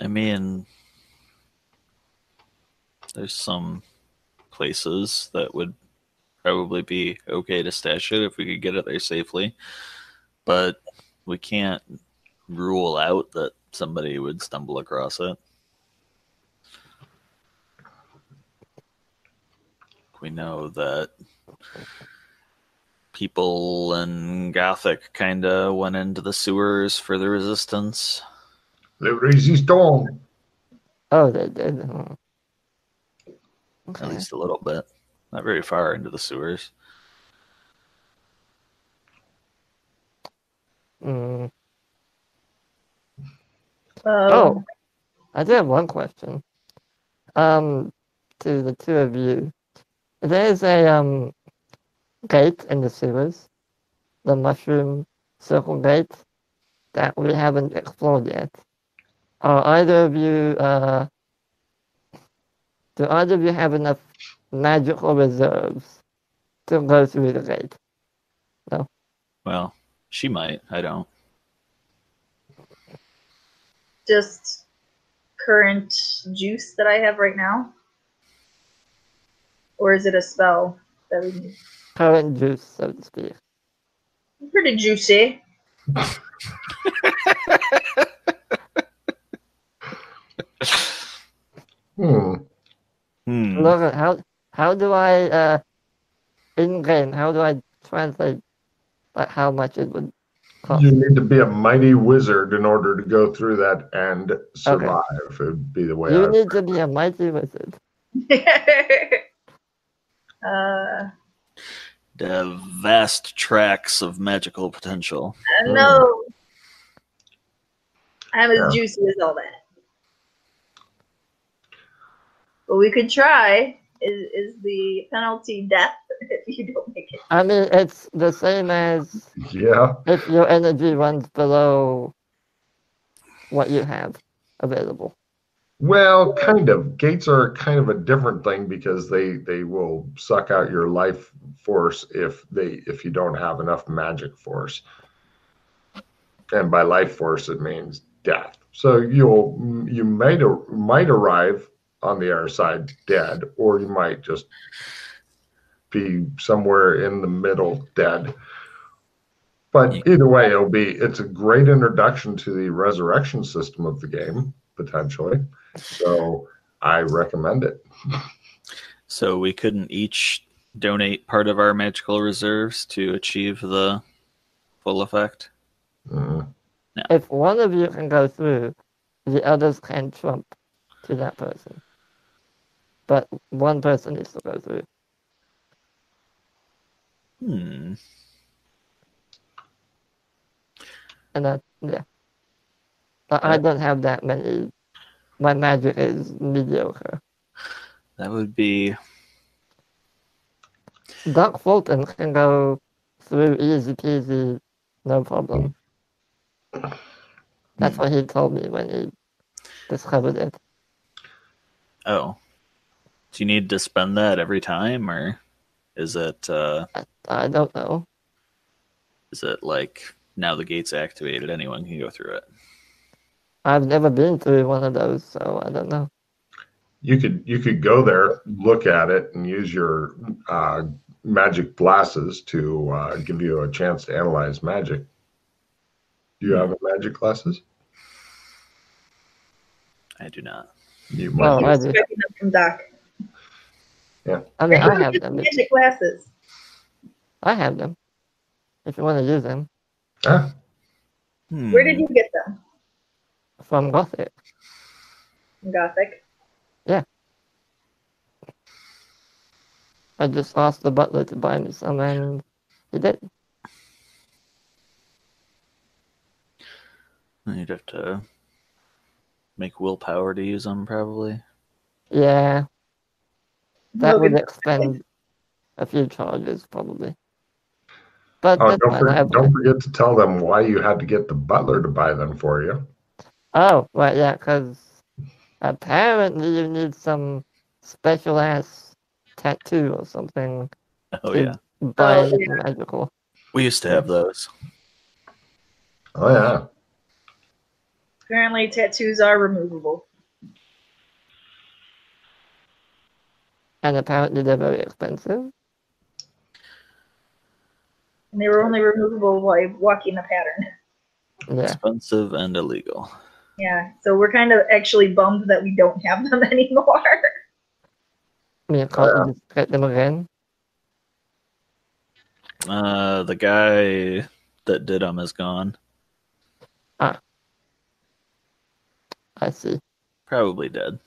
I mean, there's some places that would probably be okay to stash it if we could get it there safely, but we can't rule out that somebody would stumble across it. We know that people in Gothic kind of went into the sewers for the resistance. Le Resistance. Oh, they did. huh. At least a little bit. Not very far into the sewers. Mm. Um, Oh, I do have one question. Um, to the two of you, there's a um gate in the sewers, the mushroom circle gate that we haven't explored yet. Are either of you uh do either of you have enough magical reserves to go through the gate? No. Well, she might. I don't. just current juice that I have right now? Or is it a spell that we need? Current juice, so to speak. Pretty juicy. Hmm. Hmm. Logan, how how do I uh in game? How do I translate like how much it would cost? You need to be a mighty wizard in order to go through that and survive. It would be the way You I. need to be a mighty wizard. uh, The vast tracks of magical potential. no. I'm as Yeah. juicy as all that. But we could try. Is, is the penalty death if you don't make it? I mean, it's the same as Yeah. if your energy runs below what you have available. Well, kind of. Gates are kind of a different thing because they they will suck out your life force if they if you don't have enough magic force. And by life force, it means death. So you'll you might might arrive on the other side dead, or you might just be somewhere in the middle dead. But either way, it'll be it's a great introduction to the resurrection system of the game potentially. So I recommend it. So we couldn't each donate part of our magical reserves to achieve the full effect. Mm. If one of you can go through, the others can trump to that person. But one person needs to go through. Hmm. And that, yeah. But I don't have that many. My magic is mediocre. That would be Doc Fulton can go through easy peasy, no problem. That's what he told me when he discovered it. oh. Do you need to spend that every time or is it uh I, I don't know. is it like now the gate's activated anyone can go through it? I've never been through one of those, so I don't know. You could you could go there, look at it, and use your uh, magic glasses to uh, give you a chance to analyze magic. Do you have magic glasses? I do not. You Oh, might. I use- do. Expecting them from Doc. I mean, I have them. Magic glasses. I have them. If you want to use them Ah, Hmm. Where did you get them? from Gothic. Gothic. Yeah. I just asked the butler to buy me some, and he did. You'd have to make willpower to use them, probably. Yeah, that would Logan, expend a few charges, probably. But Oh, don't, fine. for, don't forget to tell them why you had to get the butler to buy them for you. Oh, right, yeah, because apparently you need some special ass tattoo or something Oh yeah, buy Oh, yeah. magical. we used to have those. Oh yeah. Apparently, tattoos are removable. And apparently they're very expensive. And they were only removable by walking the pattern. Yeah. Expensive and illegal. Yeah, so we're kind of actually bummed that we don't have them anymore. I mean, can't you get them again? Uh, the guy that did them is gone. Ah, I see. Probably dead.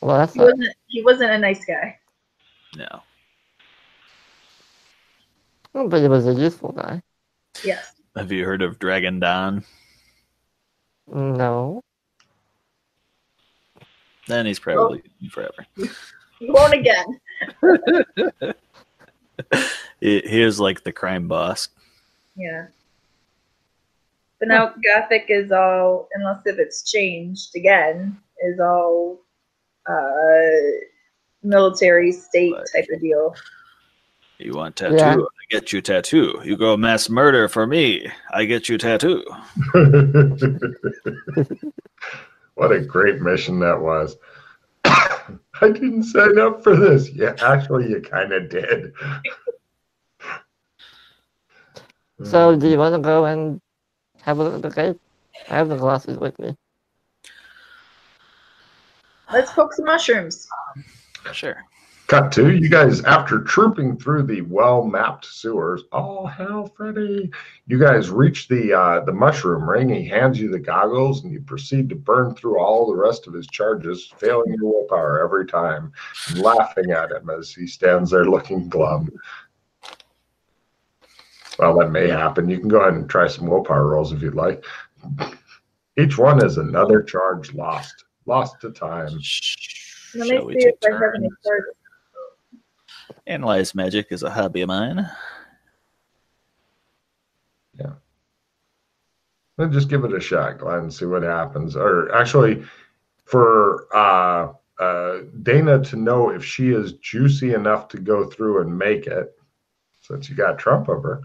Well, that's He not, wasn't. He wasn't a nice guy. No. oh, but he was a useful guy. Yes. Have you heard of Dragon Don? No. Then he's probably forever. He won't again. He, he is like the crime boss. Yeah. But now Gothic is all, unless if it's changed again, is all uh, military state type of deal. You want tattoo? Yeah. I get you tattoo. You go mass murder for me. I get you tattoo. what a great mission that was. I didn't sign up for this. Yeah, actually, you kind of did. So, do you want to go and have a look at the gate? I have the glasses with me. Let's poke some mushrooms. Sure. Cut to you guys after trooping through the well-mapped sewers. Oh hell, Freddy! You guys reach the uh, the mushroom ring. He hands you the goggles, and you proceed to burn through all the rest of his charges, failing your willpower every time, and laughing at him as he stands there looking glum. Well, that may happen. You can go ahead and try some willpower rolls if you'd like. Each one is another charge lost, lost to time. Let Shall me see if I have any turns? Analyze magic is a hobby of mine. Yeah. Then just give it a shot, Glenn, and see what happens. Or actually, for uh, uh, Dana to know if she is juicy enough to go through and make it, since you got Trump over,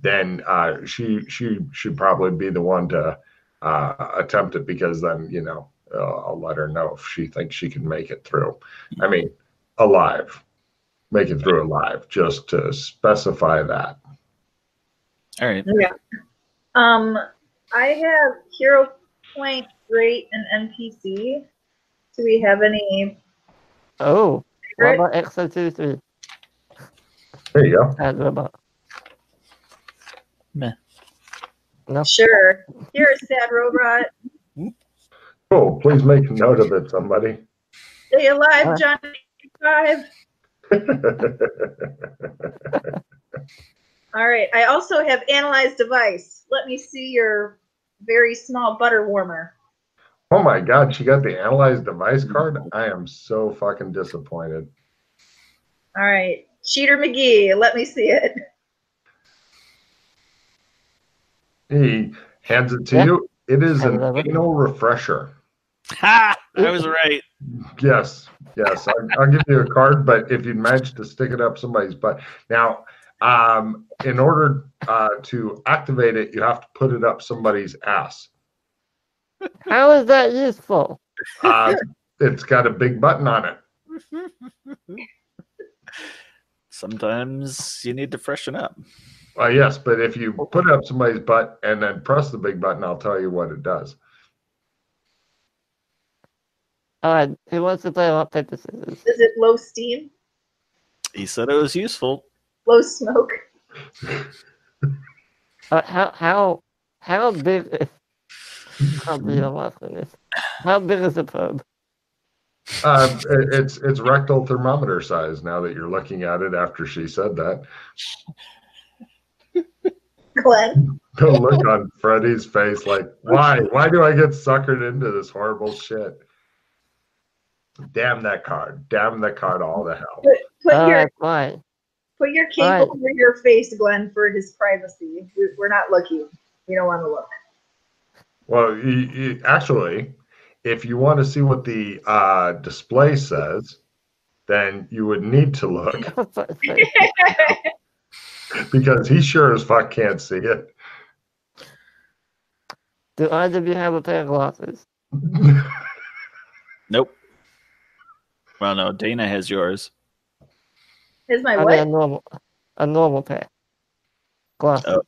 then uh, she she should probably be the one to uh, attempt it because then you know uh, I'll let her know if she thinks she can make it through. I mean, alive, make it through alive, just to specify that. All right. Yeah. Um, I have hero point, rate, and NPC. Do we have any? Oh, what favorite? about Exo23 There you go. and Robot? Meh. No. Sure. Here's Sad Robot. Cool. Please make a note of it, somebody. Stay alive, Uh. Johnny Five. All right. I also have analyze device. Let me see your very small butter warmer. oh my god, she got the analyzed device card. I am so fucking disappointed. All right. Cheater McGee. Let me see it. He hands it to Yeah. you. It is I an love anal refresher. Ha! I was right. Yes, yes. I'll, I'll give you a card, but if you manage to stick it up somebody's butt. Now, um, in order uh, to activate it, you have to put it up somebody's ass. How is that useful? Uh, it's got a big button on it. Sometimes you need to freshen up. Uh, yes, but if you put it up somebody's butt and then press the big button, I'll tell you what it does. All right, who wants to play rock paper scissors? Is it low steam? He said it was useful. Low smoke? Uh, how how how big is? I'll be the last one. How big is the probe? Uh, it- it's it's rectal thermometer size. Now that you're looking at it, after she said that, Glenn. the look on Freddie's face, like, why? Why do I get suckered into this horrible shit? Damn that card! Damn that card! All the hell! Put, put All your right, fine. put your cape Alright. over your face, Glenn, for his privacy. We- We're not looking. We don't want to look. Well, you, you, actually, if you want to see what the uh, display says, then you would need to look For fuck's sake. because he sure as fuck can't see it. Do either of you have a pair of glasses? Nope. Well, no, Dana has yours. Is my I mean, a normal, a normal pair. Glasses.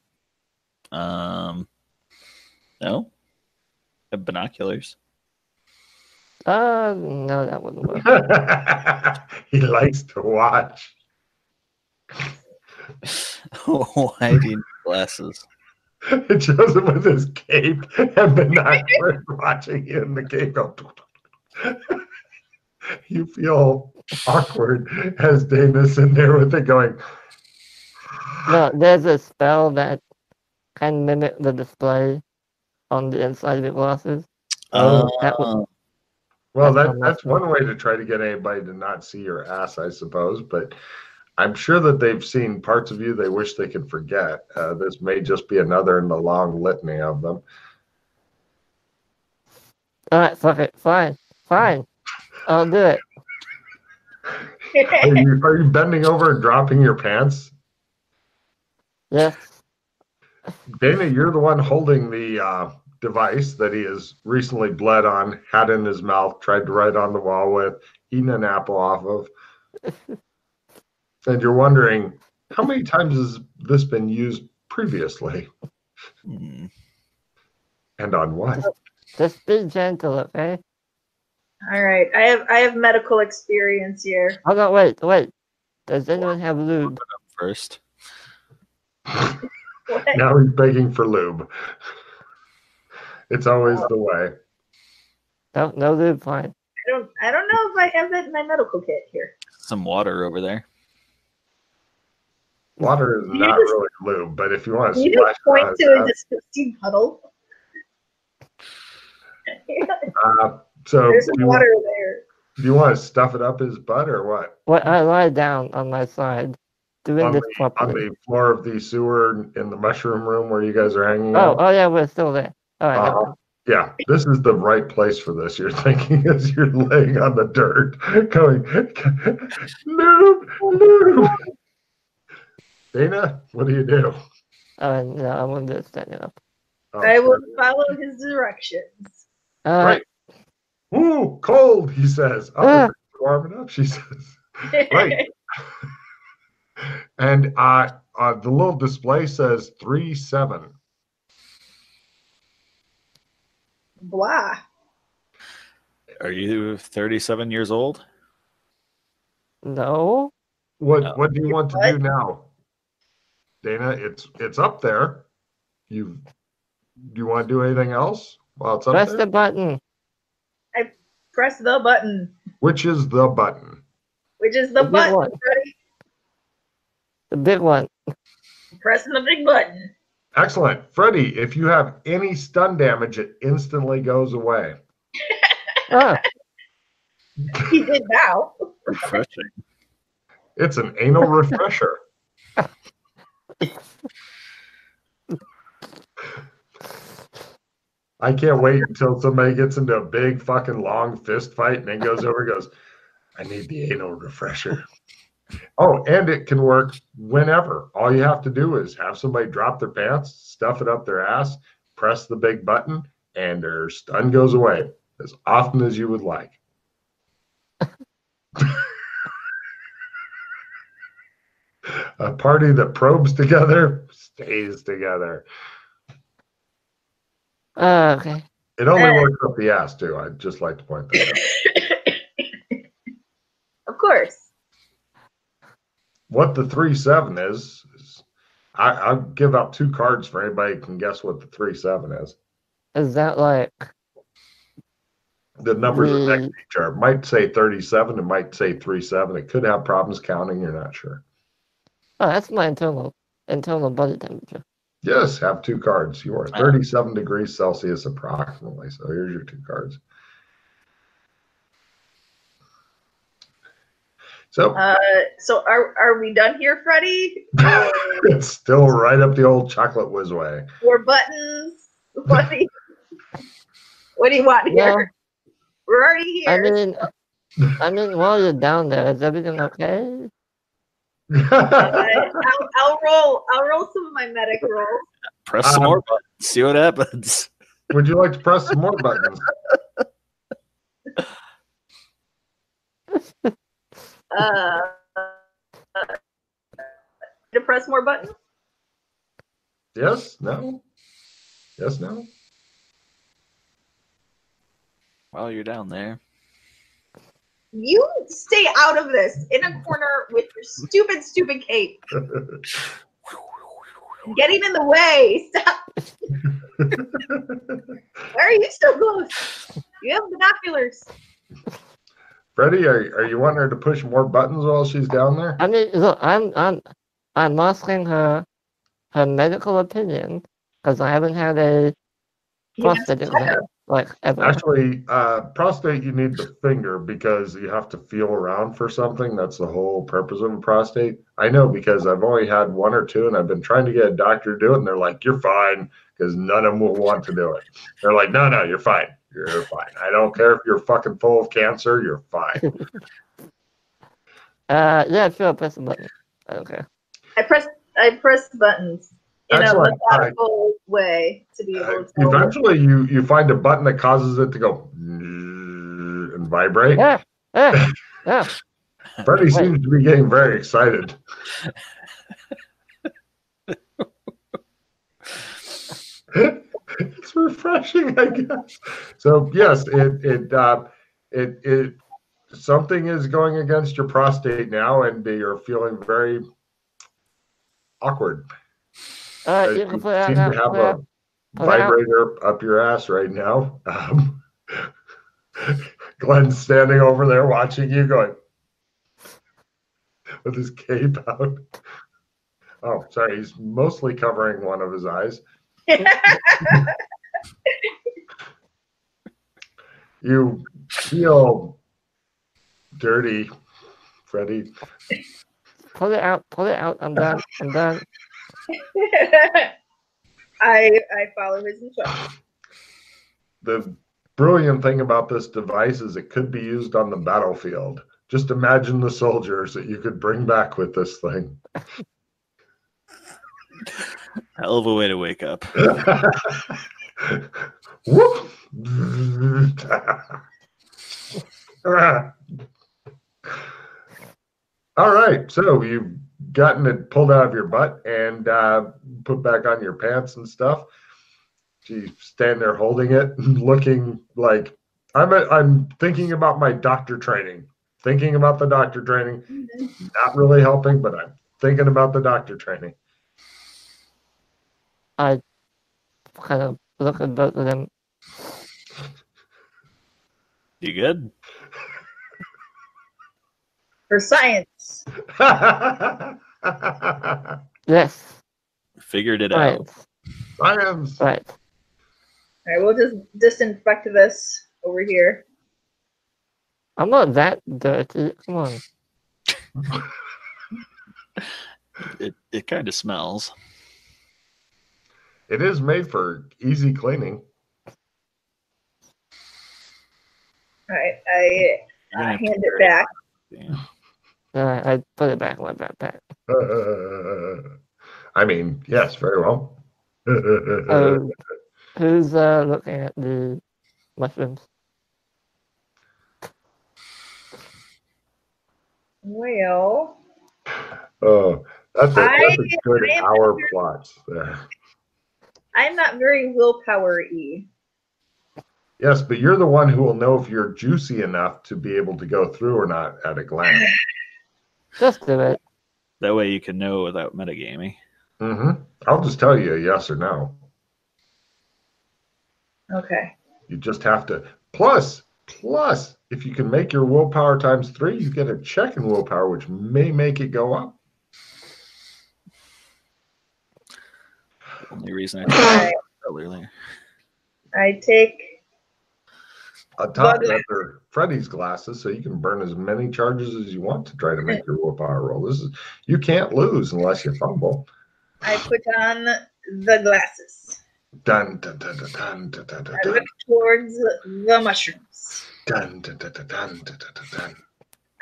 Oh. Um, no. I binoculars. Uh, no, that wouldn't work. he likes to watch. Why do you need glasses? It shows him with his cape and binoculars watching you in the cape go. You feel awkward as Dana's in there with it going. No, there's a spell that can mimic the display on the inside of the glasses. Oh, that would- Uh, Well, That's that, that's one way to try to get anybody to not see your ass, I suppose. But I'm sure that they've seen parts of you they wish they could forget. Uh, this may just be another in the long litany of them. Alright, fuck it. Fine. Fine. I'll do it. Are you, are you bending over and dropping your pants? Yes. Dana, you're the one holding the uh, device that he has recently bled on, had in his mouth, tried to write on the wall with, eaten an apple off of. and you're wondering, how many times has this been used previously? hmm. And on what? Just be gentle, okay? All right, I have I have medical experience here. Oh no, wait, wait. Does anyone have lube? First. Now he's begging for lube. It's always the way. No, no lube, fine. I don't I don't know if I have that in my medical kit here. Some water over there. Water is You not just- really lube, but if you want to Can you splash just point on to a it, disgusting puddle? uh, so There's do some you, water there. do you want to stuff it up his butt or what? What I lie down on my side, doing On this the, on properly. the floor of the sewer in the mushroom room where you guys are hanging Oh, out? oh yeah, we're still there. All right. Uh-huh. Yeah, this is the right place for this. You're thinking as you're laying on the dirt, going, lube, lube. Dana, what do you do? All right, no, I won't do it up. Oh, I will follow his directions. All right. Right. Ooh, cold, he says. Oh, it's warming up, she says. Right. And uh, uh, the little display says three seven. Blah. Are you 37 years old? No. What No. what do you want to What? do now? Dana, it's it's up there. You do you want to do anything else while it's up Press there? the button. Press the button, Which is the button? which is the The big button. one. Ready? The big one. Pressing the big button. Excellent. Freddie, if you have any stun damage, it instantly goes away. Oh, He did now. Refreshing. It's an anal refresher. I can't wait until somebody gets into a big fucking long fist fight and then goes over and goes, I need the anal refresher. Oh, and it can work whenever. All you have to do is have somebody drop their pants, stuff it up their ass, press the big button, and their stun goes away as often as you would like. a party that probes together stays together. Oh, okay. It only Uh, works up the ass too. I'd just like to point that out. of course. What the three seven is, is I, I'll give out two cards for anybody who can guess what the three seven is. Is that like The numbers are next Mm. to each other. It might say thirty seven. It might say three seven. It could have problems counting. You're not sure. oh that's my internal internal body temperature. Yes, have two cards. You are Ah. 37 degrees Celsius approximately. So here's your two cards. So Uh, so are are we done here, Freddie? It's still right up the old chocolate whiz way. or buttons? What do you, what do you want here? Well, We're already here. I mean I mean while you're down there, is everything okay? Uh, I'll, I'll roll. I'll roll some of my medic rolls. Press some Um, more buttons. See what happens. would you like to press some more buttons? Uh, to press more buttons? Yes? No? Yes? No? While you're down there, You stay out of this in a corner with your stupid, stupid cape. Getting in the way. Stop. Why are you so close? You have binoculars. Freddie, are, are you wanting her to push more buttons while she's down there? I mean, look, I'm I'm I'm asking her her medical opinion because I haven't had a You have prostate to exam like ever. Actually, uh, prostate, you need the finger because you have to feel around for something. That's the whole purpose of a prostate. I know because I've only had one or two and I've been trying to get a doctor to do it. And they're like, you're fine because none of them will want to do it. They're like, no, no, you're fine. You're fine. I don't care if you're fucking full of cancer. You're fine. Uh, yeah, sure, press the button. Okay. I press I press buttons in Excellent. a methodical way to be able to. Eventually, you, you find a button that causes it to go and vibrate. Yeah, yeah, yeah. Freddie Wait. seems to be getting very excited. it's refreshing, I guess. So yes, it it uh, it it something is going against your prostate now, and you're feeling very awkward. Uh, you you can put it seem to have a out. Put it out. vibrator up your ass right now. Um, Glenn's standing over there watching you going with his cape out. Oh, sorry. He's mostly covering one of his eyes. You feel dirty, Freddie. Pull it out. Pull it out. I'm done. I'm done. I I follow his instructions. The brilliant thing about this device is it could be used on the battlefield. Just imagine the soldiers that you could bring back with this thing. hell of a way to wake up. Whoop! All right, so you've gotten it pulled out of your butt and uh, put back on your pants and stuff. You stand there holding it, looking like I'm. A, I'm thinking about my doctor training. Thinking about the doctor training, not really helping, but I'm thinking about the doctor training. I kind of look at both of them. You good? For science. Yes. Figured it Right. out. Science. Right. All right, we'll just disinfect this over here. I'm not that dirty. Come on. It it kind of smells. It is made for easy cleaning. All right, I uh, hand it back. Yeah. Alright, I put it back in my backpack. I mean, yes, very well. Um, who's uh, looking at the mushrooms? Well, oh, that's a, that's a I- good I am hour under- plot there. I'm not very willpower y. Yes, but you're the one who will know if you're juicy enough to be able to go through or not at a glance. Just do it. That way you can know without metagaming. Mm-hmm. I'll just tell you a yes or no. Okay. You just have to. Plus, plus, if you can make your willpower times three, you get a check in willpower, which may make it go up. Only reason I All right. earlier. I take top after Freddy's glasses, so you can burn as many charges as you want to try to make your willpower roll. This is you can't lose unless you fumble. I put on the glasses. Dun dun dun dun dun dun dun. dun. I look towards the mushrooms. Dun dun dun dun dun dun dun. dun.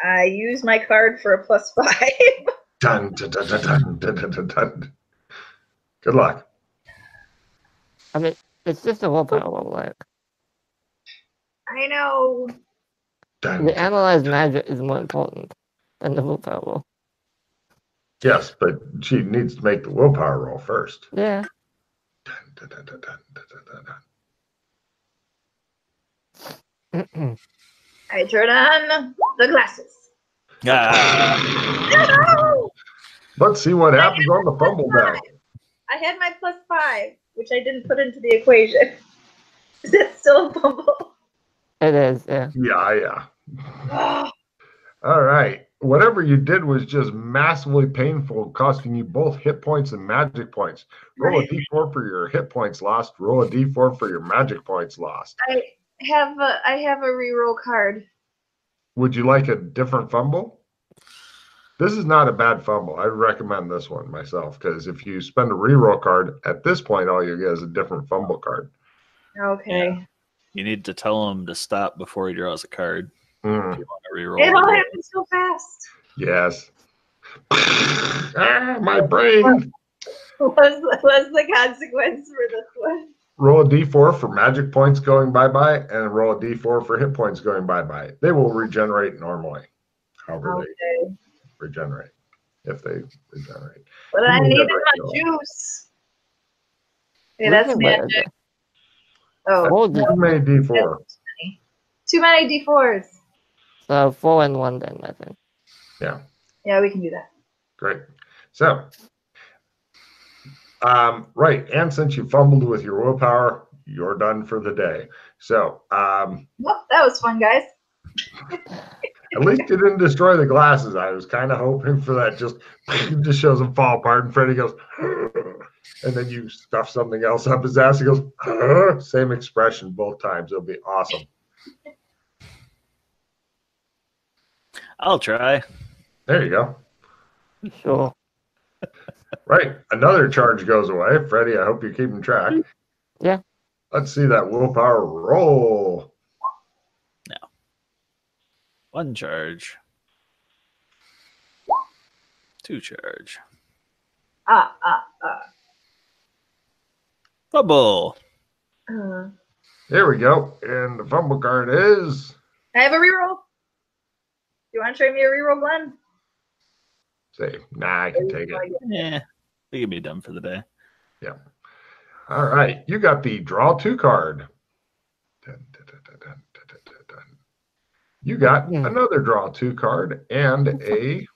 I use my card for a plus five. dun, dun, dun, dun, dun, dun, dun, dun. Good luck. I mean, it's just a willpower roll. Like, I know. Dun, the analyze magic is more important than the willpower roll. yes, but she needs to make the willpower roll first. Yeah. Dun, dun, dun, dun, dun, dun, dun, dun. I turn on the glasses. Ah, No! Let's see what happens on the fumble die. I had my plus five, which I didn't put into the equation. Is that still a fumble? It is, yeah. Yeah, yeah. All right. Whatever you did was just massively painful, costing you both hit points and magic points. Roll a Right. d4 for your hit points lost. Roll a d4 for your magic points lost. I have a, I have a reroll card. Would you like a different fumble? This is not a bad fumble. I recommend this one myself because if you spend a reroll card at this point, all you get is a different fumble card. Okay. You need to tell him to stop before he draws a card. Mm, If you want to. It all it. happened so fast. yes. ah, my brain. What's, what's the consequence for this one? Roll a d4 for magic points going bye bye, and roll a d4 for hit points going bye bye. They will regenerate normally, however Okay. they regenerate, if they regenerate. But I You needed never my juice. Okay, that's magic. Oh, Four D. Too many d4. too many D4s. So four and one then, I think. Yeah. Yeah, we can do that. Great. So, um, right. And since you fumbled with your willpower, you're done for the day. So, um, Well, that was fun, guys. at least you didn't destroy the glasses. I was kind of hoping for that. Just, just shows them fall apart, and Freddy goes, and then you stuff something else up his ass. He goes, same expression both times. It'll be awesome. I'll try. There you go. Sure. Right. Another charge goes away. Freddie, I hope you're keeping track. Yeah. Let's see that willpower roll. Yeah. One charge. Two charge. Ah, ah, ah. Fumble. Uh, there we go. And the fumble card is. I have a reroll. You want to trade me a reroll, Glenn? Say, nah, I can take it. Yeah, we can be done for the day. Yeah. All right. You got the draw two card. Dun, dun, dun, you got yeah. another draw two card and a.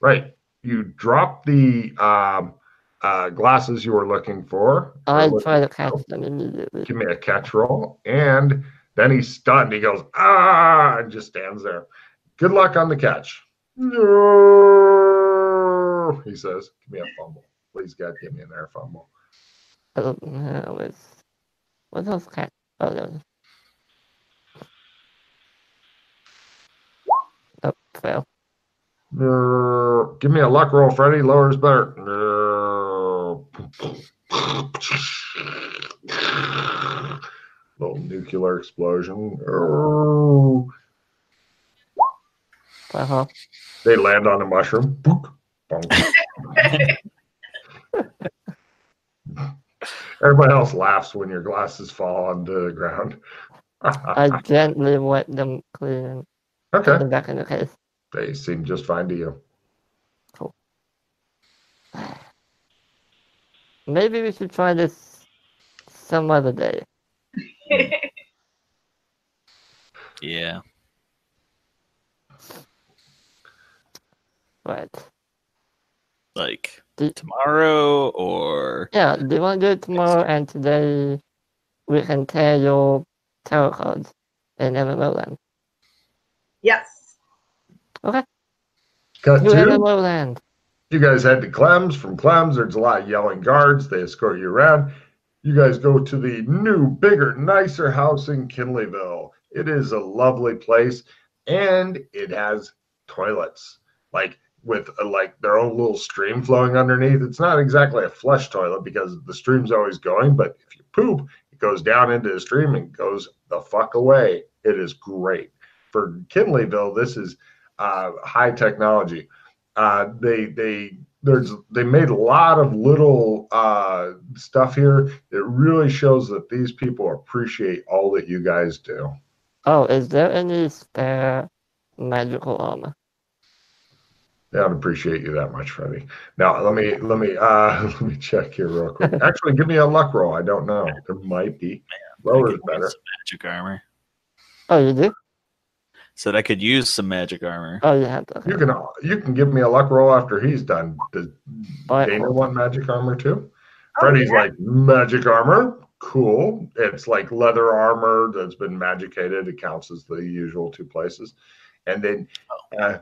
Right. You drop the um, uh, glasses you were looking for. I Or try to catch them immediately. give me a catch roll. And then he's stunned. He goes, ah, and just stands there. Good luck on the catch. No, he says, give me a fumble. Please, God, give me an air fumble. Know. It's what else catch? Oh, no. Oh, fail. No. Give me a luck roll, Freddy. Lower is better. No. Little nuclear explosion. No. Uh-huh. They land on a mushroom. Everybody else laughs when your glasses fall onto the ground. I gently wet them clean put okay. them back in the case. They seem just fine to you. Maybe we should try this some other day. Yeah. Right. Like Do- tomorrow or Yeah, do you want to do it tomorrow and today we can tear your tarot cards in MMO land? yes. Okay. Go to MMO land. You guys head to Clem's. From Clem's, there's a lot of yelling guards. They escort you around. You guys go to the new, bigger, nicer house in Kinleyville. It is a lovely place, and it has toilets, like with a, like their own little stream flowing underneath. It's not exactly a flush toilet because the stream's always going, but if you poop, it goes down into the stream and goes the fuck away. It is great for Kinleyville. This is uh, high technology. Uh, they they there's they made a lot of little uh, stuff here. It really shows that these people appreciate all that you guys do. Oh, is there any spare magical armor? They don't appreciate you that much, Freddie. Now let me let me uh let me check here real quick. Actually, give me a luck roll. I don't know. There might be. Lower I is better. some magic armor. Oh, you do? Said I could use some magic armor. Oh, you have to. You can you can give me a luck roll after he's done. Does Alright, Dana cool. want magic armor too? Oh, Freddie's yeah. like magic armor. Cool. It's like leather armor that's been magicated. It counts as the usual two places. And then uh,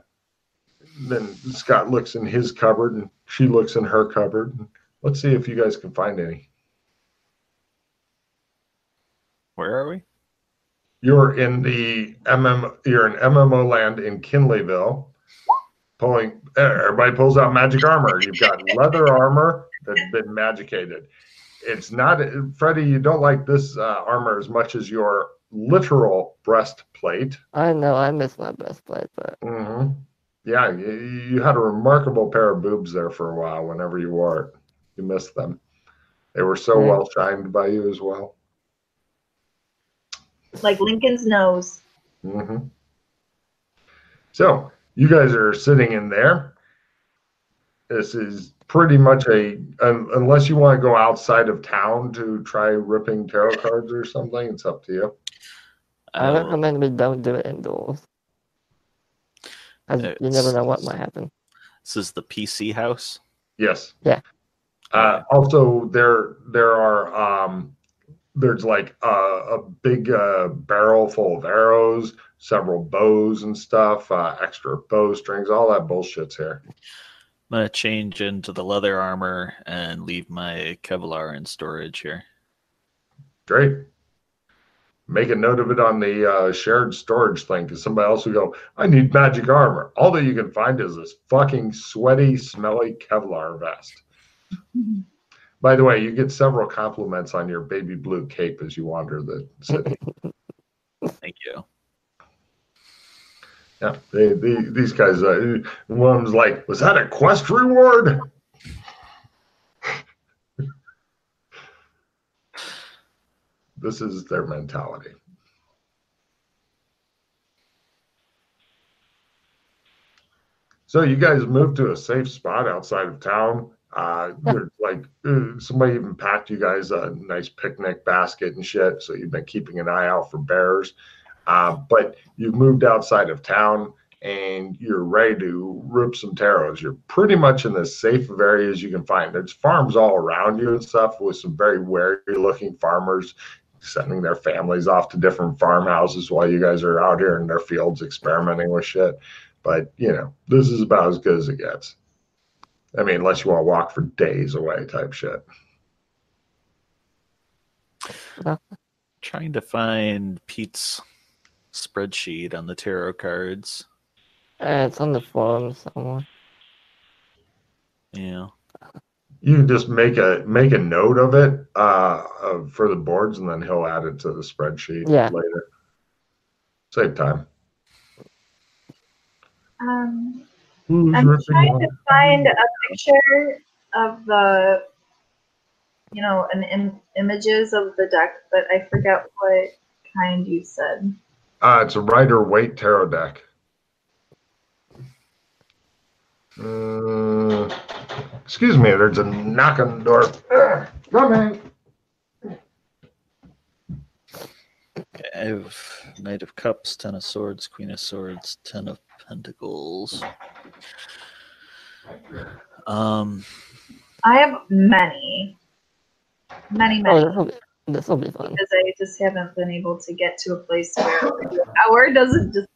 then Scott looks in his cupboard and she looks in her cupboard. Let's see if you guys can find any. Where are we? You're in the MM. You're in MMO land in Kinleyville. Pulling. Everybody pulls out magic armor. You've got leather armor that's been magicated. It's not Freddie. You don't like this uh, armor as much as your literal breastplate. I know I miss my breastplate, but hmm Yeah, you, you had a remarkable pair of boobs there for a while. Whenever you wore it, you missed them. They were so Yeah. well shined by you as well. Like Lincoln's nose. hmm So you guys are sitting in there. This is pretty much a un, unless you want to go outside of town to try ripping tarot cards or something. It's up to you. I recommend we don't do it indoors. 'Cause you never know what might happen. This is the PC house. Yes. Yeah. Uh, also, there there are um, there's like a, a big uh, barrel full of arrows, several bows and stuff, uh, extra bow strings, all that bullshit's here. I'm gonna change into the leather armor and leave my Kevlar in storage here. Great. Make a note of it on the uh, shared storage thing because somebody else will go, I need magic armor. All that you can find is this fucking sweaty, smelly Kevlar vest. By the way, you get several compliments on your baby blue cape as you wander the city. Thank you. yeah, they, they, these guys, uh, one was like, Was that a quest reward? this is their mentality. So you guys moved to a safe spot outside of town. Uh, like uh, somebody even packed you guys a nice picnic basket and shit. So you've been keeping an eye out for bears. Uh, but you've moved outside of town and you're ready to rip some tarots. You're pretty much in the safe of areas you can find. There's farms all around you and stuff with some very wary looking farmers sending their families off to different farmhouses while you guys are out here in their fields experimenting with shit. But you know, this is about as good as it gets. I mean, unless you want to walk for days away type shit. Trying to find Pete's spreadsheet on the tarot cards. Uh, it's on the forum somewhere. Yeah. You can just make a make a note of it uh, uh, for the boards, and then he'll add it to the spreadsheet Yeah. later. Save time. Um, Who's I'm trying on- to find a picture of the, you know, an Im- images of the deck, but I forget what kind you said. Uh, it's a Rider Waite tarot deck. Uh, excuse me, there's a knock on the door. Ugh, Coming. I have Knight of Cups, Ten of Swords, Queen of Swords, Ten of Pentacles. Um, I have many, many, many. Oh, this will be this will be fun. because I just haven't been able to get to a place where the hour doesn't just.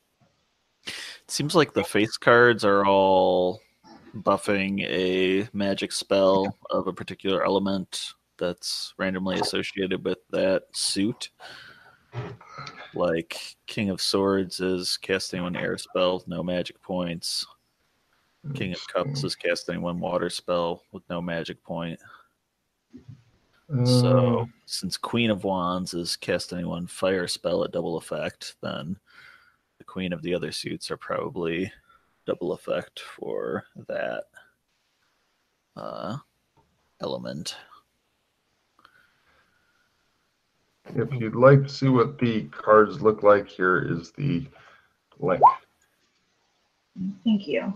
it seems like the face cards are all buffing a magic spell of a particular element that's randomly associated with that suit. Like King of Swords is casting one air spell, no magic points. King of Cups is casting one water spell with no magic point. So, since Queen of Wands is casting one fire spell at double effect, then the Queen of the other suits are probably double effect for that. uh, element. If you'd like to see what the cards look like, here is the link. Thank you.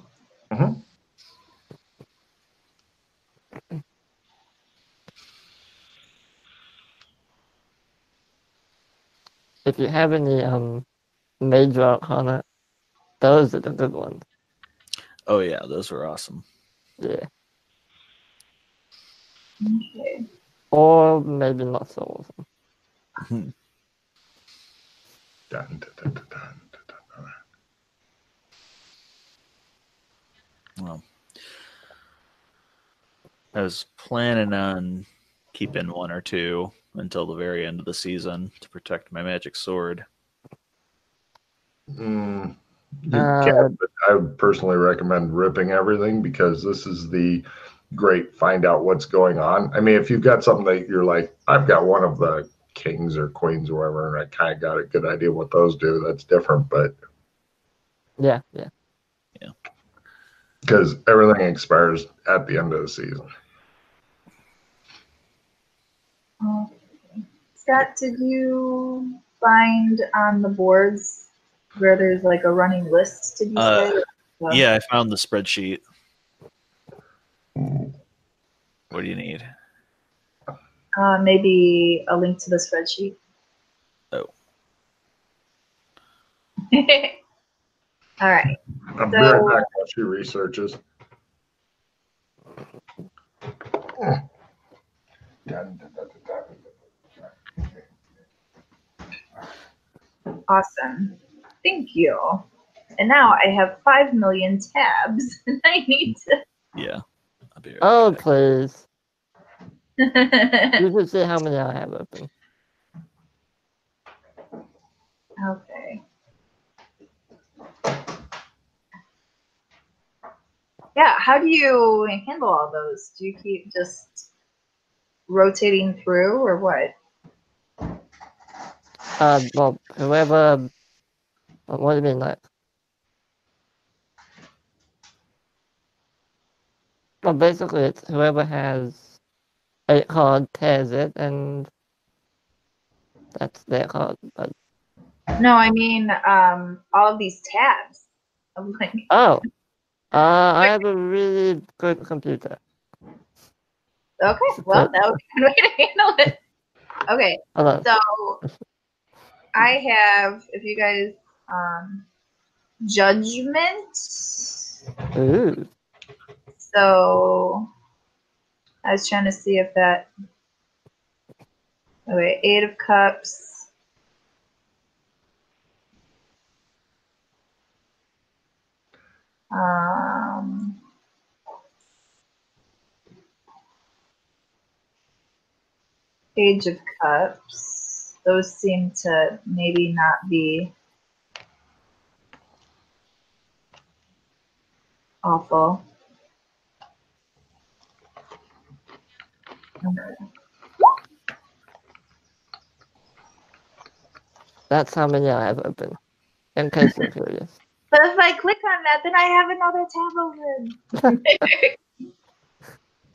If you have any um major arcana, those are the good ones. Oh yeah, those were awesome. Yeah. Okay. Or maybe not so awesome. Dun, dun, dun, dun, dun, dun, dun. Well, I was planning on keeping one or two until the very end of the season to protect my magic sword. Mm, Uh, can, but I would personally recommend ripping everything because this is the great find out what's going on. I mean, if you've got something that you're like, I've got one of the kings or queens or whatever, and I kind of got a good idea what those do, that's different. But Yeah, yeah. Yeah. Because everything expires at the end of the season. Okay. Scott, did you find on the boards where there's like a running list? Did you Uh, say? Well, Yeah, I found the spreadsheet. What do you need? Uh, maybe a link to the spreadsheet. Oh. All right. I'm be So- right back while she researches. Awesome. Thank you. And now I have five million tabs, and I need to. Yeah. I'll be right Oh, back. please. You should see how many I have open. okay. Yeah, how do you handle all those? Do you keep just rotating through, or what? Uh, well, whoever. What what do you mean, like? Well, basically, it's whoever has eight card tears it, and that's their card. But No, I mean, um, all of these tabs. I'm like, oh, uh, I have a really good computer. okay, well, that would be a good way to handle it. Okay, so I have, if you guys, um, judgment. Ooh, So I was trying to see if that. Okay, Eight of Cups. Um, Page of Cups. Those seem to maybe not be awful. That's how many I have open. In case you're curious. But if I click on that, then I have another tab open.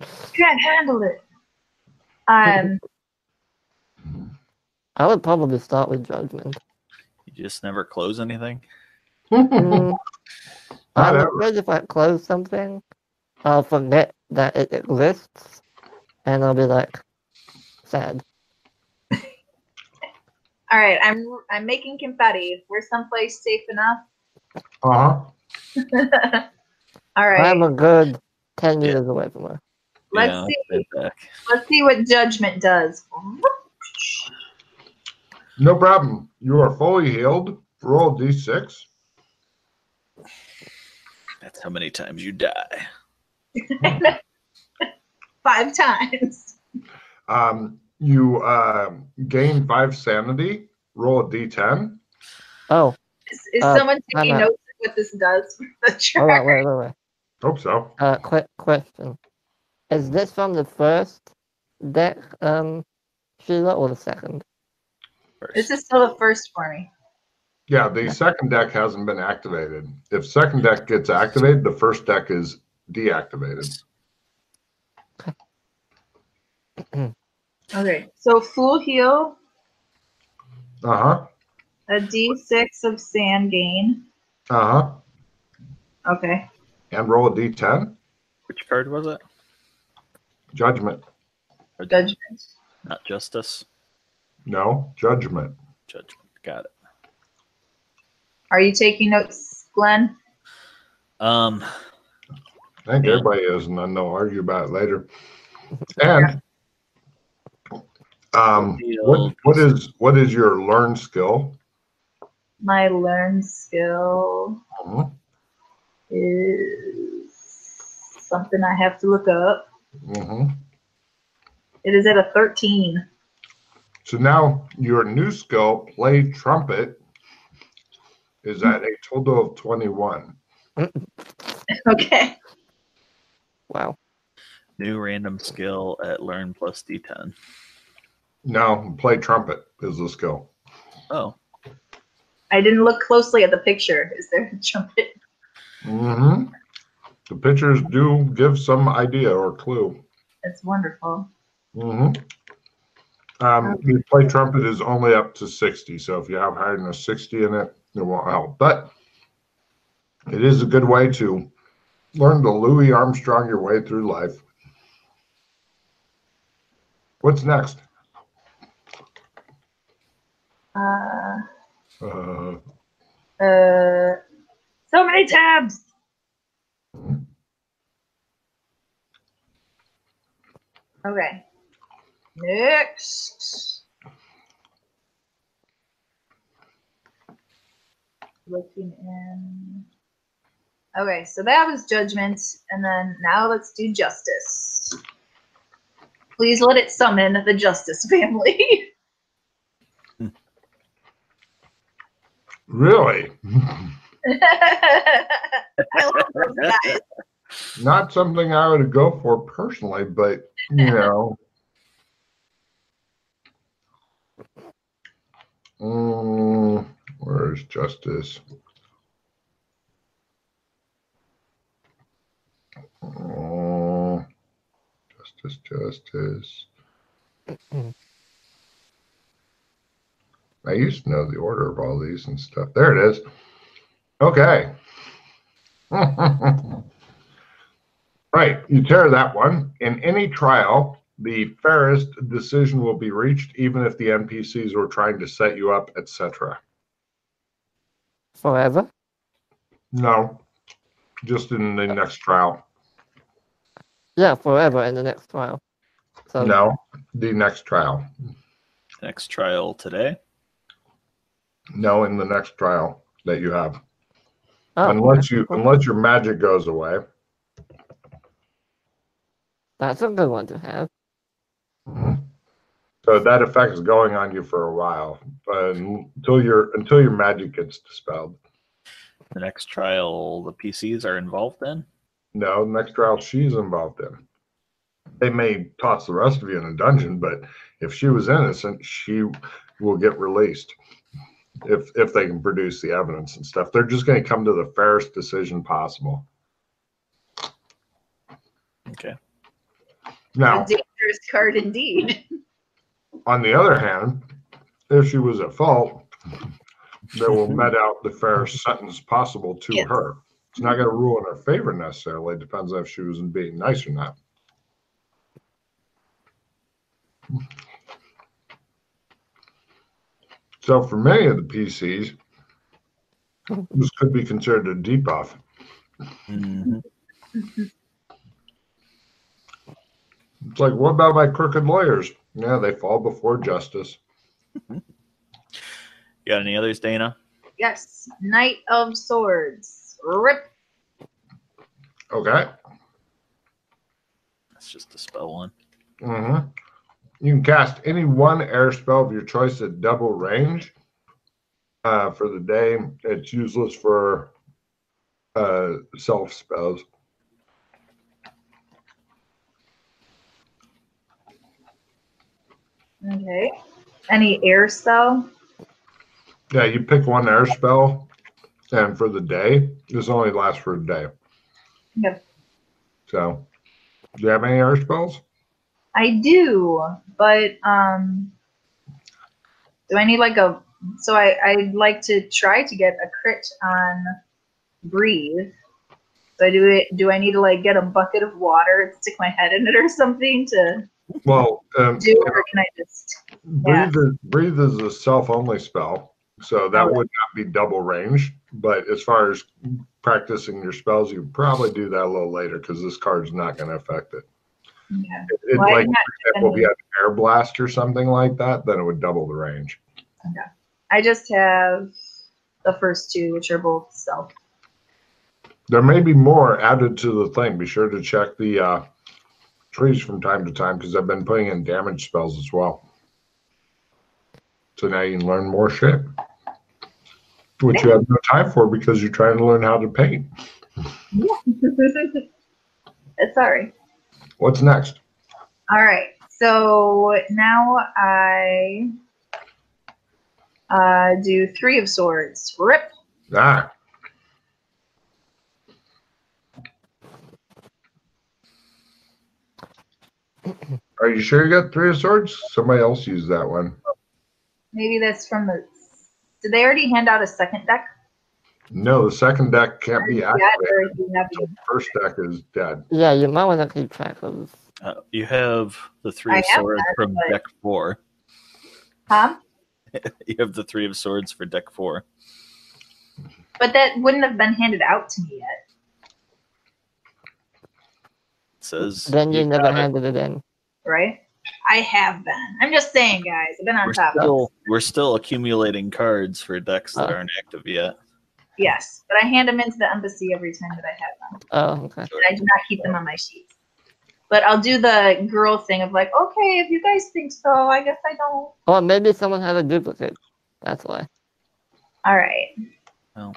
Can't handle it. Um, I would probably start with judgment. You just never close anything? Mm, I'm Not afraid if I close something, I'll forget that it exists, and I'll be like sad. all right, I'm I'm making confetti. We're someplace safe enough. Uh-huh. all right, I'm a good ten Yeah. meters away from her. let's yeah, see. back. Let's see what judgment does. No problem. You are fully healed. Roll a d6. That's how many times you die. Five times. Um, you uh, gain five sanity. Roll a d10. Oh, Is, is Uh, someone taking notes of what this does for the hold on, track? wait, wait, wait. Hope so. Uh, quick question: Is this from the first deck, um, Sheila, or the second? First. This is still the first for me. Yeah, the second deck hasn't been activated. If second deck gets activated, the first deck is deactivated. Okay, so full heal, Uh huh. a d6 of san gain. Uh huh. Okay. And roll a d10. Which card was it? Judgment. Or Judgment. Not justice. No, judgment. Judgment. Got it. Are you taking notes, Glenn? Um, I think Yeah. everybody is, and then they'll argue about it later. And um, what what is what is your learn skill? My learn skill Mhm. is something I have to look up. Mhm. It is at a 13. So now your new skill, play trumpet, is at a total of twenty-one. Okay. Wow. new random skill at learn plus d10. No, play trumpet is the skill. Oh, I didn't look closely at the picture. Is there a trumpet? hmm The pictures do give some idea or clue. That's wonderful. Mm-hmm. Um, the play trumpet is only up to 60, so if you have higher than a 60 in it, it won't help. But it is a good way to learn to Louis Armstrong your way through life. What's next? Uh, Uh, so many tabs. Okay. Next. Looking in. Okay, so that was judgment, and then now let's do justice. Please let it summon the justice family. Really? I love those guys. Not something I would go for personally, but you know. Mm, where's justice? Oh, justice, justice. I used to know the order of all these and stuff. There it is. Okay. right, you tear that one. In any trial, the fairest decision will be reached, even if the NPCs were trying to set you up, etc. Forever? No, just in the next trial. Yeah, forever in the next trial. So No, the next trial. next trial today. No, in the next trial that you have, oh, unless you unless your magic goes away. that's a good one to have. Mm-hmm. So that effect is going on you for a while, but until your until your magic gets dispelled. The next trial, the PCs are involved in. No, the next trial she's involved in. They may toss the rest of you in a dungeon, but if she was innocent, she will get released. If if they can produce the evidence and stuff. They're just gonna come to the fairest decision possible. Okay. Now, A dangerous card indeed. on the other hand, if she was at fault, they will met out the fairest sentence possible to Yes. her. It's not gonna rule in her favor necessarily. It depends on if she was being nice or not. So for many of the PCs, this could be considered a debuff. Mhm. It's like, what about my crooked lawyers? Yeah, they fall before justice. You got any others, Dana? Yes. Knight of Swords. Rip. Okay. That's just a spell one. hmm You can cast any one air spell of your choice at double range uh, for the day. It's useless for uh, self spells. Okay. Any air spell? Yeah, you pick one air spell, and for the day, this only lasts for a day. Yep. So, do you have any air spells? I do, but um, do I need like a? So I I'd like to try to get a crit on breathe. So I do it. Do I need to like get a bucket of water, and stick my head in it or something to Well, um, do, or can I just? yeah. breathe, is, breathe is a self-only spell, so that Okay. would not be double range. But as far as practicing your spells, you probably do that a little later because this card's not going to affect it. Okay. It, it Well, like for example, if you had an air blast or something like that, then it would double the range. I just have the first two, which are both self. There may be more added to the thing. Be sure to check the uh, trees from time to time because I've been putting in damage spells as well. So now you can learn more shit, which you have no time for because you're trying to learn how to paint. it's all right. What's next? All right. So now I uh, do three of swords. Rip. Ah, are you sure you got three of swords? Somebody else used that one. Maybe that's from the. Did they already hand out a second deck? No, the second deck can't be Yeah, activated. or do you have until the First deck is dead. Yeah, you might want to keep track of. Uh, you have the three I of have swords that, from but- deck four. Huh? You have the three of swords for deck four. But that wouldn't have been handed out to me yet, It says Then you you've never got it. handed it in. right? I have been. I'm just saying, guys. I've been on We're top of still, we're still accumulating cards for decks that Oh. aren't active yet. Yes, but I hand them into the embassy every time that I have them. Oh, okay. and I do not keep them on my sheets. But I'll do the girl thing of like, okay, if you guys think so, I guess I don't. Or maybe someone has a duplicate. That's why. All right. Oh.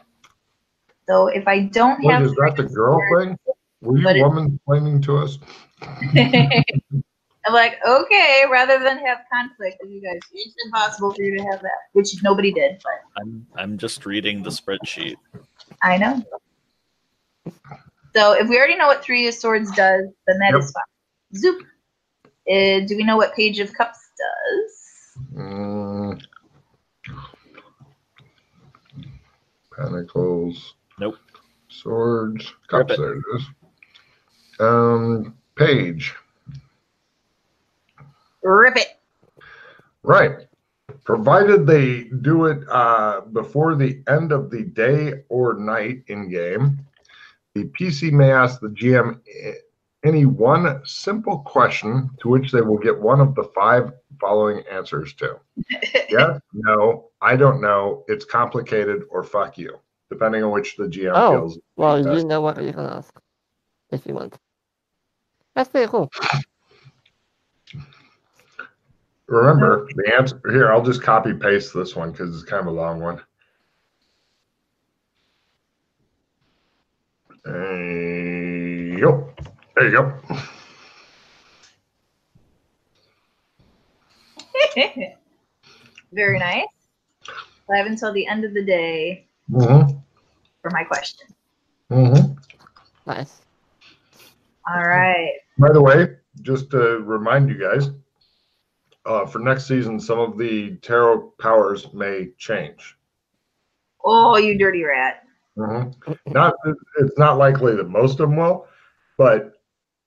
So if I don't What have, is that? The girl thing? Were But it- you woman explaining to us? I'm like, okay, rather than have conflict with you guys, it's impossible for you to have that, which nobody did, but I'm I'm just reading the spreadsheet. I know. So if we already know what Three of Swords does, then that is Yep. fine. Zoop. Uh, do we know what Page of Cups does? Mm. Pentacles. Nope. Swords. Cups. it. There it is. Um, page. Rip it. Right. Provided they do it uh, before the end of the day or night in game, the PC may ask the GM any one simple question to which they will get one of the five following answers to. Yes, no, I don't know, it's complicated, or fuck you, depending on which the GM Oh, feels. Well, you know what you can ask. If you want. That's pretty cool. Remember, the answer here, I'll just copy paste this one because it's kind of a long one. Yep. There you go. Very nice. I have until the end of the day Mm-hmm. for my question. Mm-hmm. Nice. All right. By the way, just to remind you guys, uh, for next season, some of the tarot powers may change. Oh, you dirty rat. Mm-hmm. Not, it's not likely that most of them will, but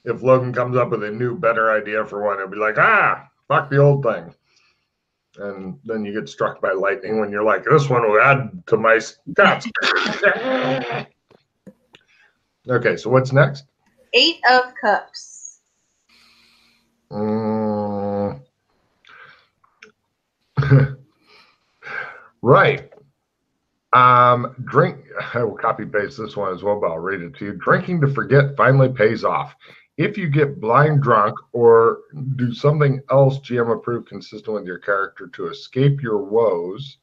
if Logan comes up with a new, better idea for one, it'll be like, ah, fuck the old thing. And then you get struck by lightning when you're like, this one will add to my stats. okay, so what's next? Eight of Cups. Mm. right. Um, drink. I will copy paste this one as well, but I'll read it to you. Drinking to forget finally pays off. If you get blind drunk or do something else GM approved consistent with your character to escape your woes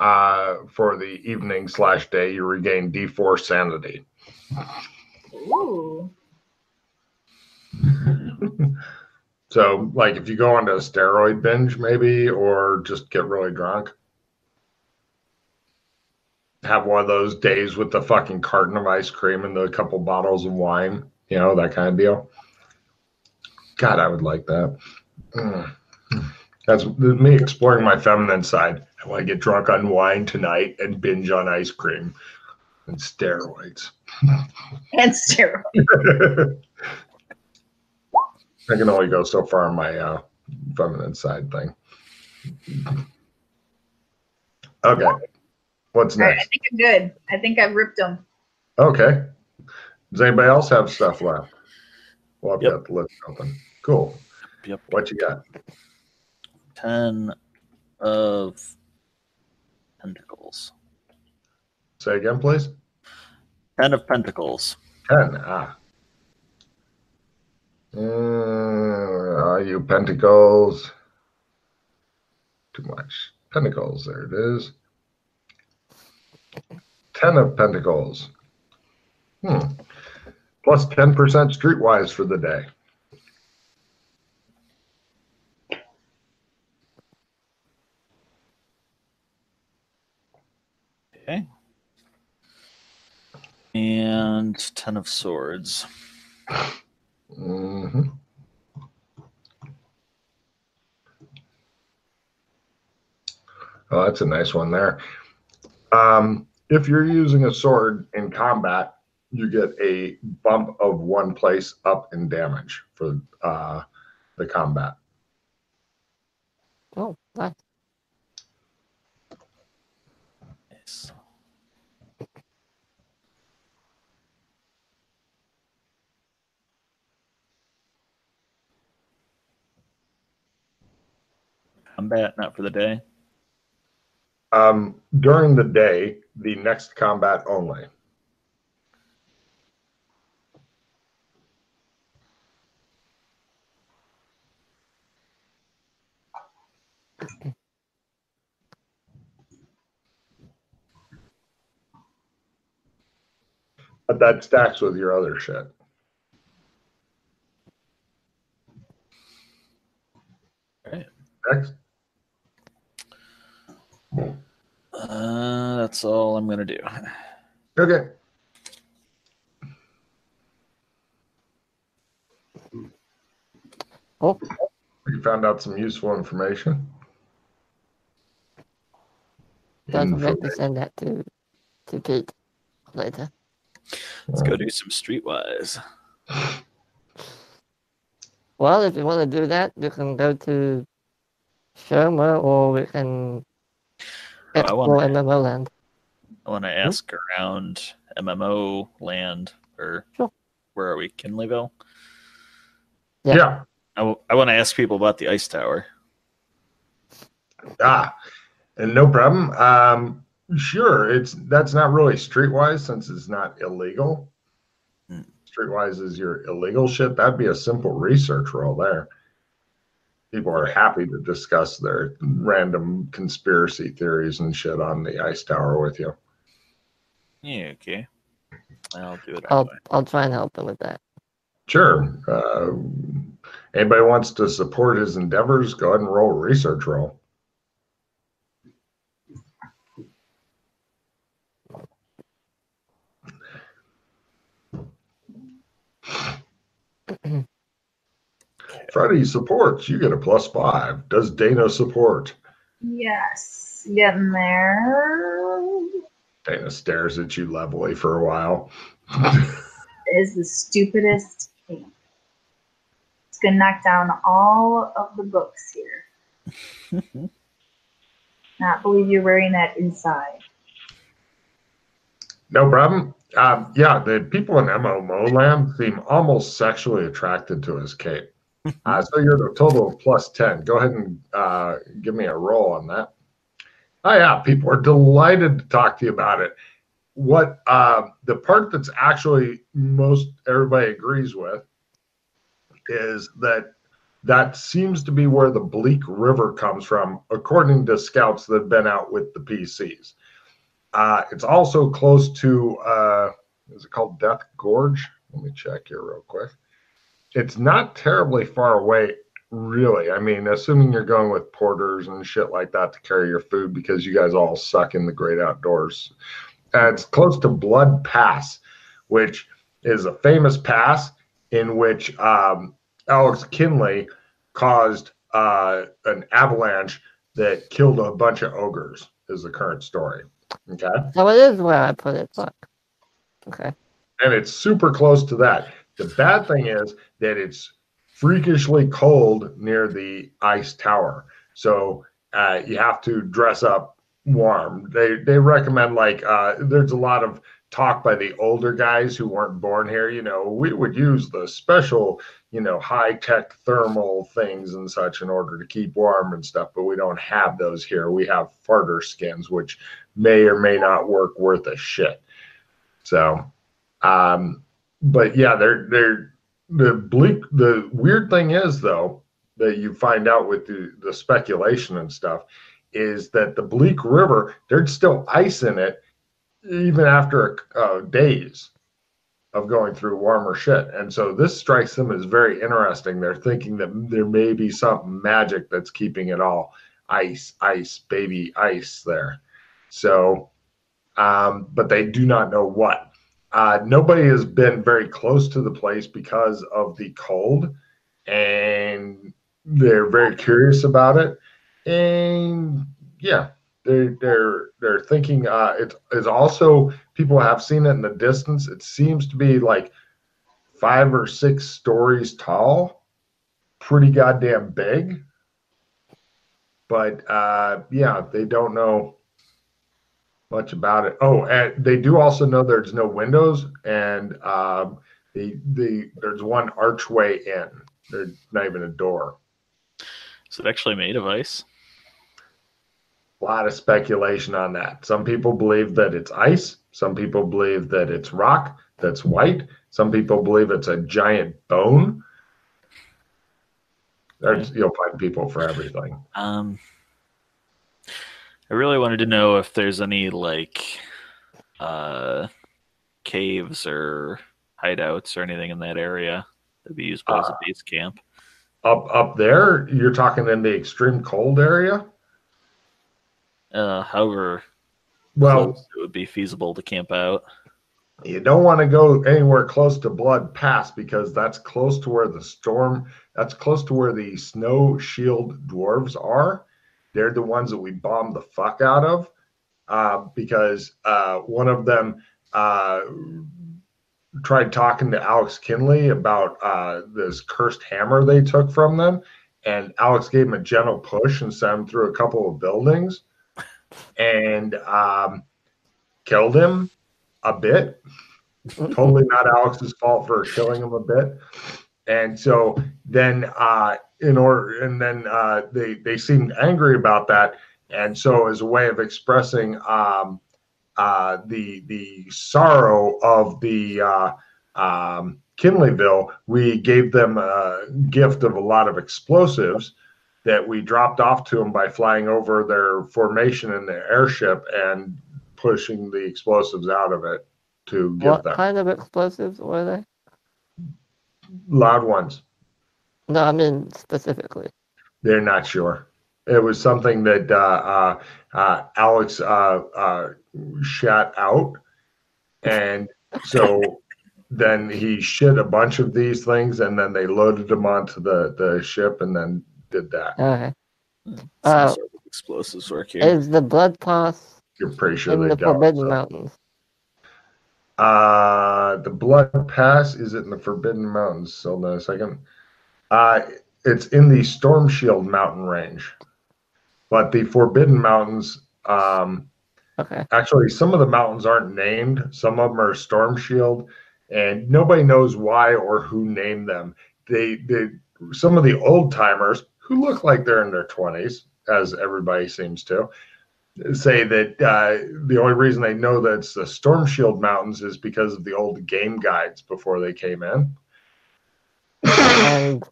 uh, for the evening slash day, you regain D4 sanity. Ooh. So, like, if you go on a steroid binge, maybe, or just get really drunk, have one of those days with the fucking carton of ice cream and the couple bottles of wine, you know, that kind of deal. God, I would like that. Mm. That's me exploring my feminine side. I want to get drunk on wine tonight and binge on ice cream and steroids. And steroids. I can only go so far on my uh, feminine side thing. Okay. What's All right, I think I'm good. I think I've ripped them. Okay. Does anybody else have stuff left? Well, I've Yep. got the list open. Cool. Yep. What you got? Ten of pentacles. Say again, please. Ten of pentacles. 10. Ah. Uh, are you pentacles? Too much. Pentacles. There it is. 10 of pentacles. Hmm. Plus 10% streetwise for the day. Okay. And ten of swords. hmm Oh, that's a nice one there. Um, if you're using a sword in combat, you get a bump of one place up in damage for uh, the combat. Oh. Nice. Combat, not for the day. Um, during the day, the next combat only. But that stacks with your other shit. Right. Next. Uh, that's all I'm gonna do. Okay. Oh, You found out some useful information. don't forget to send that to to Pete later. Let's go do some streetwise. Well, if you want to do that, you can go to Sherma or we can I explore wanna- MMO land. I want to ask around MMO land or Sure. where are we? Kinleyville. Yeah. yeah. I, w- I want to ask people about the ice tower. Ah, and no problem. Um, sure, it's that's not really streetwise since it's not illegal. Hmm. Streetwise is your illegal shit. That'd be a simple research roll there. People are happy to discuss their random conspiracy theories and shit on the ice tower with you. Yeah, okay. I'll do it I'll anyway. I'll try and help them with that. Sure. Uh, anybody wants to support his endeavors, go ahead and roll a research roll. Freddie supports. You get a plus five. Does Dana support? Yes, getting there. Dana stares at you levelly for a while. Is the stupidest thing. It's gonna knock down all of the books here. Not believe you're wearing that inside. No problem. Um, yeah, the people in MMO land seem almost sexually attracted to his cape. Uh, so you're the total of plus 10. Go ahead and uh, give me a roll on that. Oh, yeah, people are delighted to talk to you about it. What uh, the part that's actually most everybody agrees with is that that seems to be where the Bleak River comes from, according to scouts that have been out with the PCs. Uh, it's also close to, uh, is it called Death Gorge? Let me check here real quick. It's not terribly far away, really. I mean, assuming you're going with porters and shit like that to carry your food because you guys all suck in the great outdoors. Uh, it's close to Blood Pass, which is a famous pass in which um, Alex Kinley caused uh, an avalanche that killed a bunch of ogres. Is the current story. Okay. So it is where I put it. Fuck. Okay. and it's super close to that. The bad thing is that it's freakishly cold near the ice tower, so uh, you have to dress up warm. They they recommend like uh, there's a lot of talk by the older guys who weren't born here. You know, we would use the special, you know, high tech thermal things and such in order to keep warm and stuff, but we don't have those here. We have farter skins, which may or may not work worth a shit. So um, but yeah, they're they're the bleak. The weird thing is though that you find out with the the speculation and stuff is that the Bleak River there's still ice in it even after uh, days of going through warmer shit. And so this strikes them as very interesting. They're thinking that there may be something magic that's keeping it all ice, ice, baby, ice there. So, um, but they do not know what. Uh, nobody has been very close to the place because of the cold, and they're very curious about it. And yeah, they're they're they're thinking uh, it is also people have seen it in the distance. It seems to be like five or six stories tall, pretty goddamn big. But uh, yeah, they don't know much about it. Oh, and they do also know there's no windows, and um, the the there's one archway in. There's not even a door. Is it actually made of ice? A lot of speculation on that. Some people believe that it's ice. Some people believe that it's rock that's white. Some people believe it's a giant bone. There's, you'll find people for everything. Um, I really wanted to know if there's any like uh, caves or hideouts or anything in that area that'd be used as a Uh, base camp. Up up there, you're talking in the extreme cold area. Uh, however, Well, it would be feasible to camp out. you don't want to go anywhere close to Blood Pass because that's close to where the storm. That's close to where the snow shield dwarves are. They're the ones that we bombed the fuck out of uh, because uh, one of them uh, tried talking to Alex Kinley about uh, this cursed hammer they took from them, and Alex gave him a gentle push and sent him through a couple of buildings, and um, killed him a bit. totally not Alex's fault for killing him a bit. And so then uh in order and then uh they they seemed angry about that. And so as a way of expressing um uh the the sorrow of the uh um Kinleyville, we gave them a gift of a lot of explosives that we dropped off to them by flying over their formation in the airship and pushing the explosives out of it to give What them kind of explosives were they? Loud ones. No, I mean specifically. They're not sure. It was something that uh, uh, uh, Alex uh, uh, shot out, and so then he shit a bunch of these things, and then they loaded them onto the the ship, and then did that. Okay. Some Uh, sort of explosives work here. Is the blood pass You're pretty sure in they the don't. Forbidden so. Mountains? Uh, the Blood Pass is it in the Forbidden Mountains? Hold on a second. Uh, it's in the Storm Shield mountain range, but the Forbidden Mountains. Um, Okay. actually, some of the mountains aren't named. Some of them are Storm Shield, and nobody knows why or who named them. They, they, some of the old timers who look like they're in their twenties, as everybody seems to, say that uh, the only reason they know that it's the Storm Shield Mountains is because of the old game guides before they came in. And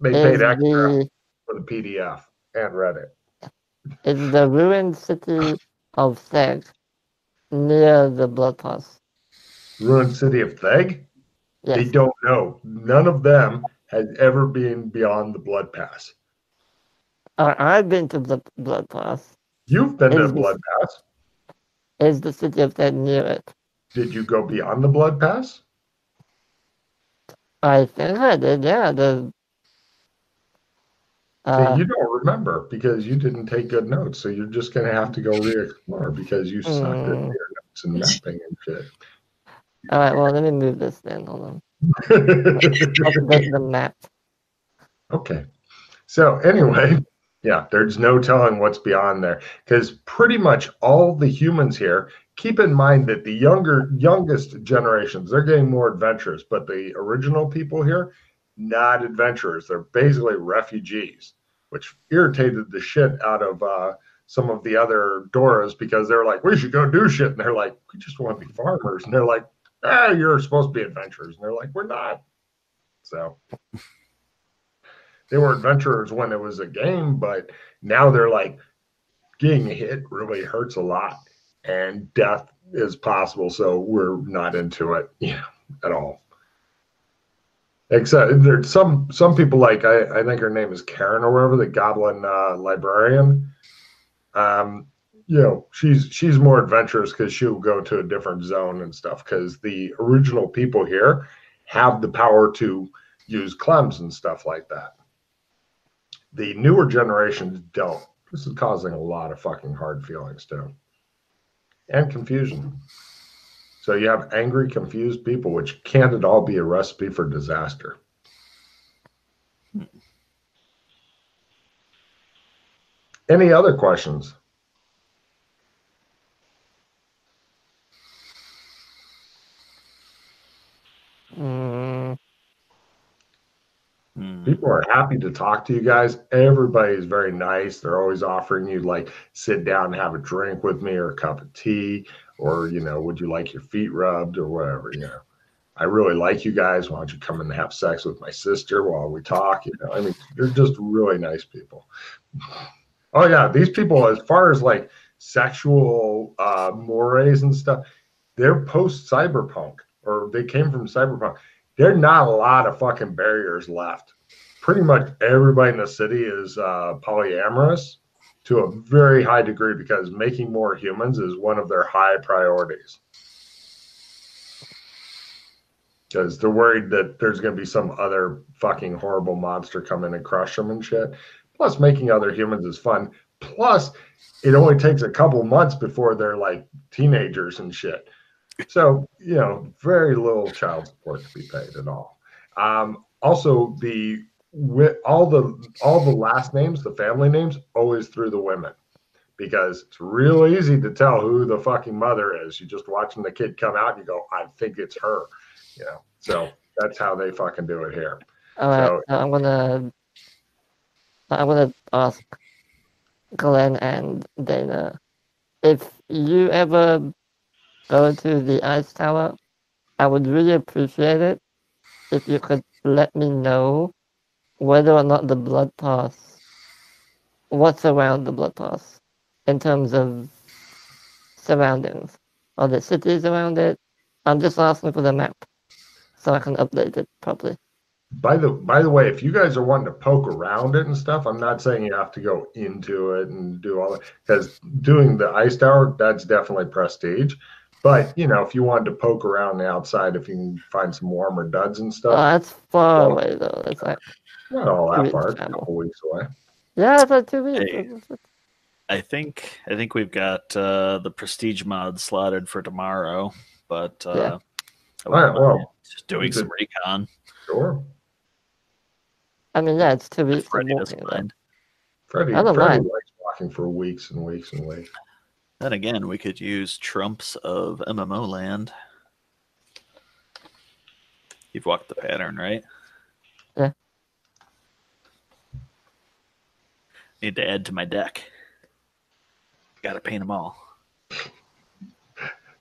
They paid extra the for the PDF and read it. is the ruined city of Theg near the blood pass? Ruined City of Theg? Yes. They don't know. None of them has ever been beyond the Blood Pass. Uh, I've been to the blood pass. You've been to Is- Blood Pass. Is the city of Theg near it? Did you go beyond the Blood Pass? I think I did. Yeah. The Uh, you don't remember because you didn't take good notes, so you're just gonna have to go re-explore because you sucked at Mm. your notes and mapping and shit. all right, well, let me move this then. Hold on. Update the map. okay. So anyway, yeah, there's no telling what's beyond there because pretty much all the humans here. Keep in mind that the younger, youngest generations they're getting more adventurous, but the original people here, not adventurers. They're basically refugees, which irritated the shit out of uh, some of the other Doras because they're like, we should go do shit, and they're like, we just want to be farmers, and they're like, ah, you're supposed to be adventurers, and they're like, we're not. So they were adventurers when it was a game, but now they're like getting hit really hurts a lot and death is possible. So we're not into it, yeah, at all. Except there's some some people like I, I think her name is Karen or whatever, the goblin uh, librarian. Um, you know, she's she's more adventurous because she'll go to a different zone and stuff. Because the original people here have the power to use clems and stuff like that the newer generations don't. This is causing a lot of fucking hard feelings too. And confusion. So you have angry, confused people, which can't at all be a recipe for disaster. Any other questions? Mm, Hmm. People are happy to talk to you guys. Everybody is very nice. They're always offering you like sit down and have a drink with me or a cup of tea or you know, would you like your feet rubbed or whatever, you know. I really like you guys. Why don't you come and have sex with my sister while we talk? You know, I mean, they're just really nice people. Oh yeah, these people, as far as like sexual uh, mores and stuff, they're post cyberpunk or they came from cyberpunk there's not a lot of fucking barriers left. Pretty much everybody in the city is uh, polyamorous to a very high degree because making more humans is one of their high priorities. Because they're worried that there's going to be some other fucking horrible monster come in and crush them and shit. Plus, making other humans is fun. Plus, it only takes a couple months before they're like teenagers and shit. So, you know, very little child support to be paid at all. Um, also, the with all the all the last names, the family names, always through the women, because it's real easy to tell who the fucking mother is. You just watching the kid come out, and you go, "I think it's her," you know. So that's how they fucking do it here. all So- I'm gonna I'm gonna ask Glenn and Dana if you ever go to the ice tower. I would really appreciate it if you could let me know whether or not the blood pass, what's around the blood pass in terms of surroundings. Are there cities around it? I'm just asking for the map so I can update it properly. By the by the way, if you guys are wanting to poke around it and stuff, I'm not saying you have to go into it and do all that because doing the ice tower that's definitely prestige. But you know, if you wanted to poke around the outside, if you can find some warmer duds and stuff. Oh, stuff, that's far Well- away though. That's like not all that far, a couple weeks away. yeah, it's like two weeks. Hey. I think I think we've got uh, the prestige mod slotted for tomorrow, but uh, Yeah. I All right, well, just doing some could- recon. Sure, I mean, yeah, it's two weeks. of Freddie walking doesn't mind. Freddie. I don't Freddie mind. likes walking for weeks and weeks and weeks. Then again, we could use trumps of MMO land. You've walked the pattern, right? Yeah. Need to add to my deck. Got to paint them all.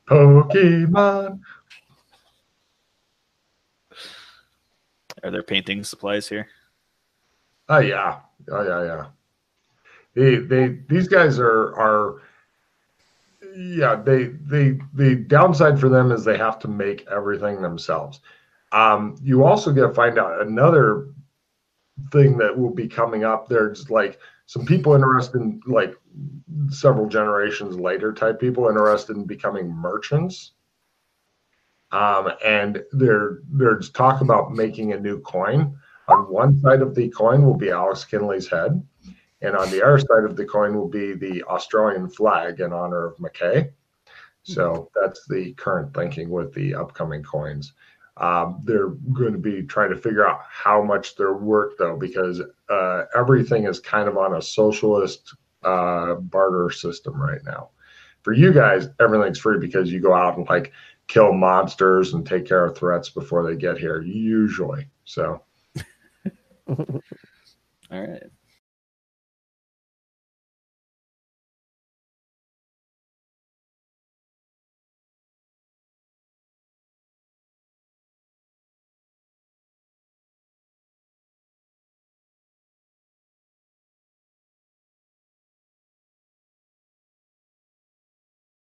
Pokemon. Are there painting supplies here? Oh yeah, oh yeah, yeah. They they these guys are are yeah they they the downside for them is they have to make everything themselves. Um, you also get to find out another thing that will be coming up. There's like some people interested in like several generations later type people interested in becoming merchants. Um, and there there's talk about making a new coin On one side of the coin will be Alex Kinley's head, and on the other side of the coin will be the Australian flag in honor of McKay. So that's the current thinking with the upcoming coins. Um, they're going to be trying to figure out how much they're worth though, because uh, everything is kind of on a socialist uh, barter system right now. For you guys, everything's free because you go out and like kill monsters and take care of threats before they get here, usually. So, All right.